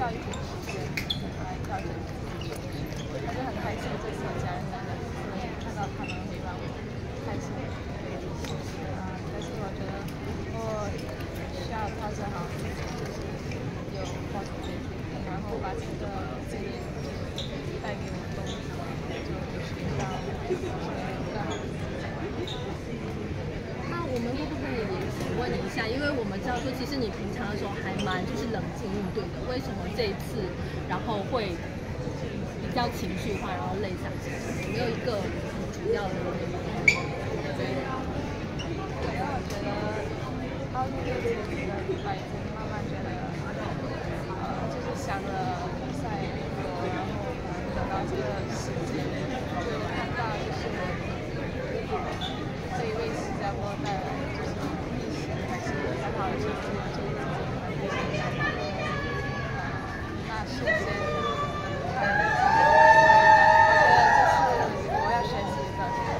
教育资源来调整自己，他就很开心，这次有家人在那，看到他们陪伴我，开心。啊，但是我觉得我需要调整好自己，就是有花钱这些，然后把这个经验带给我东西，就就是要。也请问一下，因为我们知道说，其实你平常的时候还蛮就是冷静应对的，为什么这一次然后会比较情绪化，然后泪洒下来？有没有一个主要的原因？对，因为我觉得奥运会这几个礼拜，已经慢慢觉得，呃，就是想了比赛很多，然后能等到这个 Thank you.